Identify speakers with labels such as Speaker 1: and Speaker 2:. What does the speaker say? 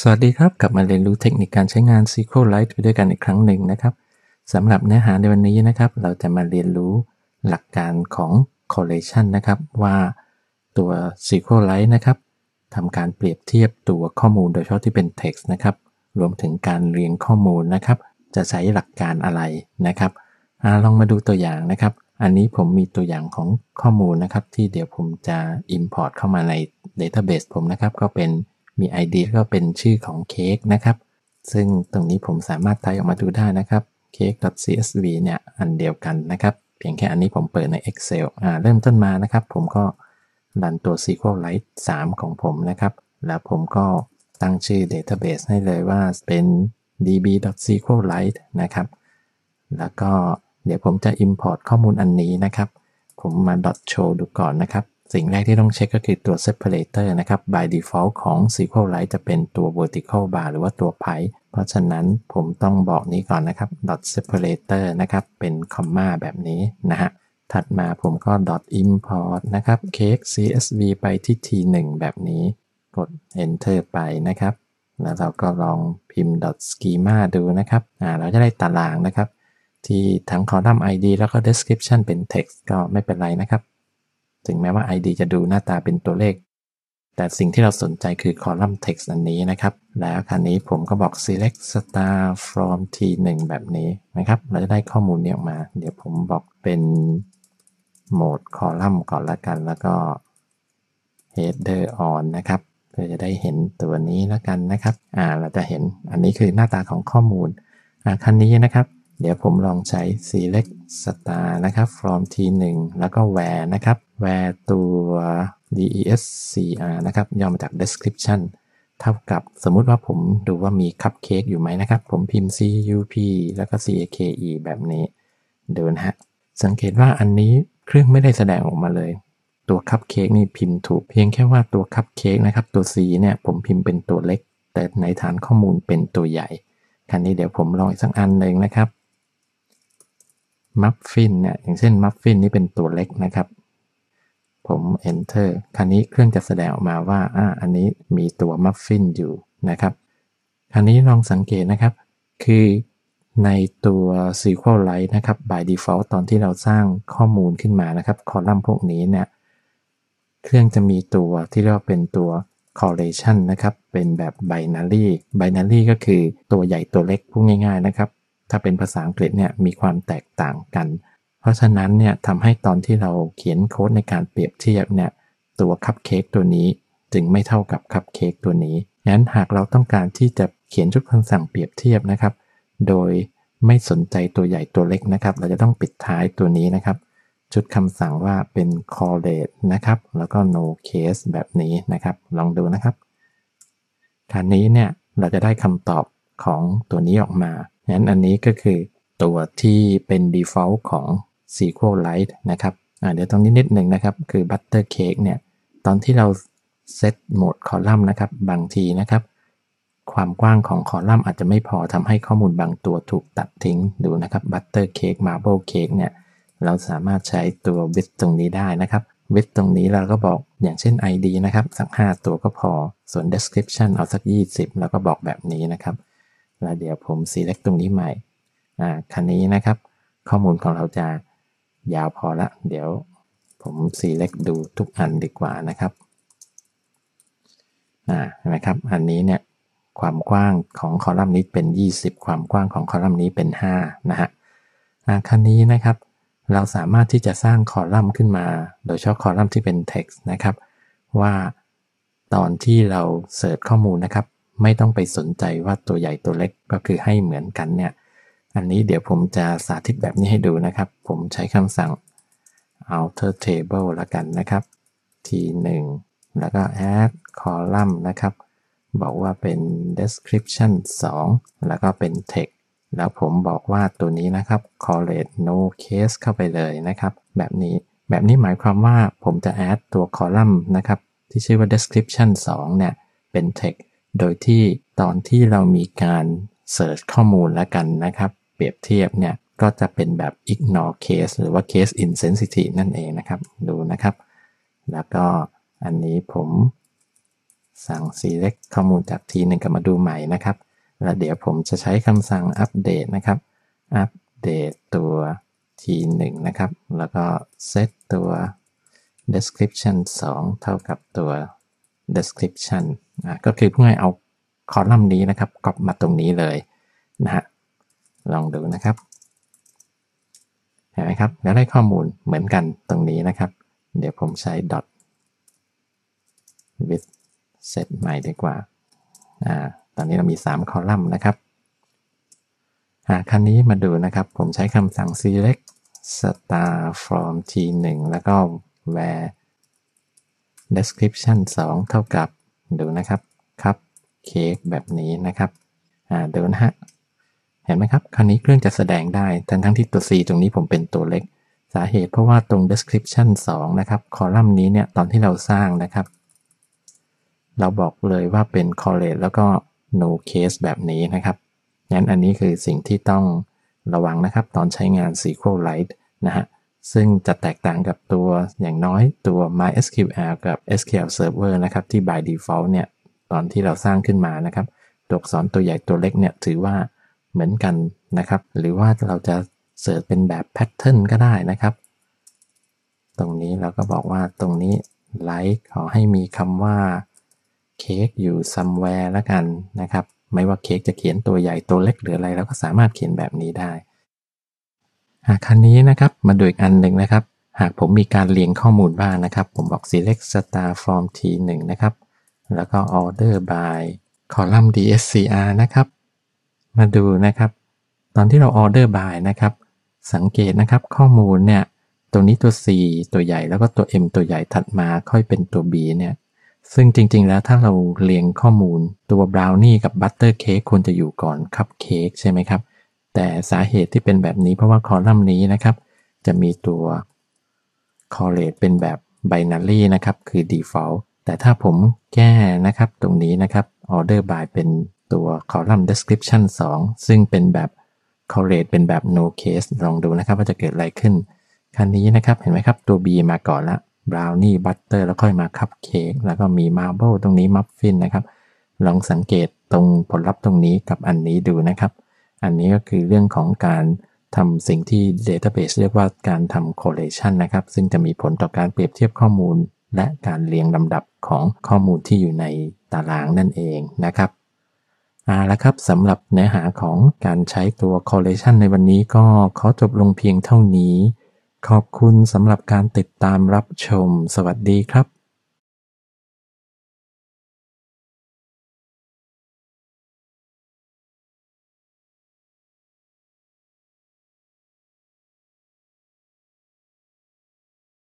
Speaker 1: สวัสดีครับ กลับมาเรียนรู้เทคนิคการใช้งาน SQLite ไปด้วยกันอีกครั้งหนึ่งนะครับสำหรับเนื้อหาในวันนี้นะครับ เราจะมาเรียนรู้หลักการของ correlation นะครับว่าตัว SQLite นะครับทำการเปรียบเทียบตัวข้อมูลโดยเฉพาะที่เป็น text นะครับรวมถึงการเรียงข้อมูลนะครับ จะใช้หลักการอะไรนะครับอลองมาดูตัวอย่างนะครับ อันนี้ผมมีตัวอย่างของข้อมูลนะครับ ที่เดี๋ยวผมจะ import เข้ามาใน database ผมนะครับก็เป็น มี ID ก็เป็นชื่อของเค้กนะครับ ซึ่งตรงนี้ผมสามารถไทยออกมาดูได้นะครับ cake.csv เนี่ยอันเดียวกันนะครับ เพียงแค่อันนี้ผมเปิดใน Excel อ่าเริ่มต้นมานะครับ ผมก็รันตัว SQLite 3 ของผมนะครับ แล้วผมก็ตั้งชื่อ database ให้เลยว่าเป็น db.sqlite นะครับ แล้วก็เดี๋ยวผมจะ import ข้อมูลอันนี้นะครับ ผมมา .show ดูก่อนนะครับ สิ่งแรกที่ต้องเช็คก็คือตัว separator นะครับ by default ของ SQLite จะเป็นตัว vertical bar หรือว่าตัว pipe เพราะฉะนั้นผมต้องบอกนี้ก่อนนะครับ .separator นะครับ เป็นคอมมาแบบนี้นะฮะ ถัดมาผมก็ .import นะครับ cake csv ไปที่ t1 แบบนี้ กด enter ไปนะครับ แล้วเราก็ลองพิมพ์ .schema ดูนะครับ อ่า เราจะได้ตารางนะครับ ที่ทั้งคอลัมน์ ID แล้วก็ description เป็น text ก็ไม่เป็นไรนะครับ ถึงแม้ว่า ID จะดูหน้าตาเป็นตัวเลข แต่สิ่งที่เราสนใจคือคอลัมน์ text อันนี้นะครับ แล้วคราวนี้ผมก็บอก select star from t1 แบบนี้นะครับ เราจะได้ข้อมูลนี้ออกมา เดี๋ยวผมบอกเป็นโหมดคอลัมน์ก่อนละกัน แล้วก็ header on นะครับเพื่อจะได้เห็นตัวนี้ล้วกันนะครับ อ่า เราจะเห็นอันนี้คือหน้าตาของข้อมูล อ่าคันนี้นะครับเดี๋ยวผมลองใช้ select star นะครับ from t1 แล้วก็ where นะครับ where ตัว descr นะครับย่อมาจาก description เท่ากับสมมุติว่าผมดูว่ามีคัพเค้กอยู่ไหมนะครับ ผมพิมพ์ cup แล้วก็ cake แบบนี้ดูนะฮะ สังเกตว่าอันนี้เครื่องไม่ได้แสดงออกมาเลย ตัวคัพเค้กนี่พิมพ์ถูกเพียงแค่ว่าตัวคัพเค้กนะครับ ตัว c เนี่ยผมพิมพ์เป็นตัวเล็ก แต่ในฐานข้อมูลเป็นตัวใหญ่คราวนี้เดี๋ยวผมลองอีกสักอันหนึ่งนะครับมัฟฟินเนี่ยอย่างเช่นมัฟฟินนี่เป็นตัวเล็กนะครับ ผม enter คราวนี้เครื่องจะแสดงออกมาว่าอ่าอันนี้มีตัวมัฟฟินอยู่นะครับคราวนี้ลองสังเกตนะครับ คือในตัว SQLite นะครับ by default ตอนที่เราสร้างข้อมูลขึ้นมานะครับ คอลัมน์พวกนี้เนี่ยเครื่องจะมีตัวที่เรียกว่าเป็นตัว correlation นะครับ เป็นแบบ binary binary ก็คือตัวใหญ่ตัวเล็กพูดง่าย ๆ นะครับ ถ้าเป็นภาษาอังกฤษเนี่ยมีความแตกต่างกัน ราะฉะนั้นเนี่ยทำให้ตอนที่เราเขียนโค้ดในการเปรียบเทียบเนี่ยตัวคัพเค้กตัวนี้จึงไม่เท่ากับคัพเค้กตัวนี้งั้นหากเราต้องการที่จะเขียนชุดคำสั่งเปรียบเทียบนะครับ โดยไม่สนใจตัวใหญ่ตัวเล็กนะครับ เราจะต้องปิดท้ายตัวนี้นะครับ ชุดคำสั่งว่าเป็น correlate นะครับ แล้วก็ no case แบบนี้นะครับ ลองดูนะครับคราวนี้เนี่ยเราจะได้คำตอบของตัวนี้ออกมางั้นอันนี้ก็คือตัวที่เป็น default ของ SQLite นะครับเดี๋ยวตรงนี้นิดหนึ่งนะครับ คือ butter cake เนี่ย ตอนที่เราเซตโหมดคอลัมน์นะครับ บางทีนะครับ ความกว้างของคอลัมน์อาจจะไม่พอทำให้ข้อมูลบางตัวถูกตัดทิ้งดูนะครับ butter cake marble cake เนี่ย เราสามารถใช้ตัว width ตรงนี้ได้นะครับ width ตรงนี้เราก็บอกอย่างเช่น id นะครับ สัก 5 ตัวก็พอ ส่วน description เอาสัก 20 แล้วก็บอกแบบนี้นะครับ แล้วเดี๋ยวผม select ตรงนี้ใหม่อ่าคันนี้นะครับ ข้อมูลของเราจะ ยาวพอละ เดี๋ยวผม select ดูทุกอันดีกว่านะครับอ่านะครับ อันนี้เนี่ยความกว้างของคอลัมน์นี้เป็น 20 ความกว้างของคอลัมน์นี้เป็น 5 นะฮะอ่าคันนี้นะครับ เราสามารถที่จะสร้างคอลัมน์ขึ้นมา โดยเฉพาะคอลัมน์ที่เป็น text นะครับ ว่าตอนที่เราเสิร์ชข้อมูลนะครับ ไม่ต้องไปสนใจว่าตัวใหญ่ตัวเล็กก็คือให้เหมือนกันเนี่ย อันนี้เดี๋ยวผมจะสาธิตแบบนี้ให้ดูนะครับ ผมใช้คำสั่ง outer table ละกันนะครับ t1 แล้วก็ add column นะครับ บอกว่าเป็น description 2 แล้วก็เป็น text แล้วผมบอกว่าตัวนี้นะครับ correlate no case เข้าไปเลยนะครับ แบบนี้ แบบนี้หมายความว่าผมจะ add ตัว column นะครับ ที่ชื่อว่า description 2 เนี่ย เป็น text โดยที่ตอนที่เรามีการ search ข้อมูลแล้วกันนะครับ เปรียบเทียบเนี่ยก็จะเป็นแบบ ignore case หรือว่า case insensitive นั่นเองนะครับ ดูนะครับ แล้วก็อันนี้ผมสั่ง select ข้อมูลจากทีหนึ่งกลับมาดูใหม่นะครับ แล้วเดี๋ยวผมจะใช้คำสั่งอัปเดตนะครับอัปเดตตัวทีหนึ่งนะครับ แล้วก็ set ตัว description 2 เท่ากับตัว description อะก็คือเพื่อให้เอาคอลัมน์นี้นะครับก๊อปมาตรงนี้เลยนะฮะ ลองดูนะครับเห็นไหมครับแล้วได้ข้อมูลเหมือนกันตรงนี้นะครับ เดี๋ยวผมใช้ dot with set ใหม่ดีกว่าอ่าตอนนี้เรามี 3 คอลัมน์นะครับอ่าคันนี้มาดูนะครับ ผมใช้คำสั่ง select star from t1 แล้วก็ where description 2 เท่ากับ ดูนะครับ ครับเค้กแบบนี้นะครับ อ่าดูนะฮะ เห็นไหมครับ คราวนี้เครื่องจะแสดงได้ทั้งทั้งที่ตัว C ตรงนี้ผมเป็นตัวเล็ก สาเหตุเพราะว่าตรง description 2 นะครับ คอลัมน์นี้เนี่ยตอนที่เราสร้างนะครับ เราบอกเลยว่าเป็น collate แล้วก็ no case แบบนี้นะครับงั้นอันนี้คือสิ่งที่ต้องระวังนะครับ ตอนใช้งาน SQLite นะฮะซึ่งจะแตกต่างกับตัวอย่างน้อยตัว MySQL กับ SQL Server นะครับ ที่ by default เนี่ย ตอนที่เราสร้างขึ้นมานะครับ ตัวอักษรตัวใหญ่ตัวเล็กเนี่ย ถือว่า เหมือนกันนะครับ หรือว่าเราจะเสิร์ชเป็นแบบ pattern ก็ได้นะครับ ตรงนี้เราก็บอกว่าตรงนี้ like ขอให้มีคำว่าเค้กอยู่ somewhere ล้วกันนะครับ ไม่ว่าเค้กจะเขียนตัวใหญ่ตัวเล็กหรืออะไรเราก็สามารถเขียนแบบนี้ได้หากคันนี้นะครับมาดูอีกอันหนึ่งนะครับ หากผมมีการเรียงข้อมูลบ้างนะครับ ผมบอก select star from t1 นะครับ แล้วก็ order by column dscr นะครับ มาดูนะครับ ตอนที่เรา order by นะครับ สังเกตนะครับข้อมูลเนี่ยตัวนี้ตัว C ตัวใหญ่แล้วก็ตัว M ตัวใหญ่ถัดมาค่อยเป็นตัว B เนี่ยซึ่งจริงๆแล้วถ้าเราเรียงข้อมูลตัวบราวนี่กับบัตเตอร์เค้กควรจะอยู่ก่อนคัพเค้กใช่ไหมครับ แต่สาเหตุที่เป็นแบบนี้เพราะว่าคอลัมน์นี้นะครับ จะมีตัว correlate เป็นแบบ binary นะครับ คือ default แต่ถ้าผมแก้นะครับตรงนี้นะครับ order by เป็น ตัว column description 2 ซึ่งเป็นแบบ correlate เป็นแบบ no case ลองดูนะครับว่าจะเกิดอะไรขึ้น คันนี้นะครับ เห็นไหมครับ ตัว B มาก่อนละ brownie butter แล้วค่อยมาคัพเค้กแล้วก็มี marble ตรงนี้ muffin นะครับ ลองสังเกตตรงผลลัพธ์ตรงนี้กับอันนี้ดูนะครับ อันนี้ก็คือเรื่องของการทำสิ่งที่ database เรียกว่าการทำ correlation นะครับ ซึ่งจะมีผลต่อการเปรียบเทียบข้อมูล และการเรียงลำดับของข้อมูลที่อยู่ในตารางนั่นเองนะครับ เอาละครับสำหรับเนื้อหาของการใช้ตัว correlation ในวันนี้ก็ขอจบลงเพียงเท่านี้ ขอบคุณสำหรับการติดตามรับชม สวัสดีครับ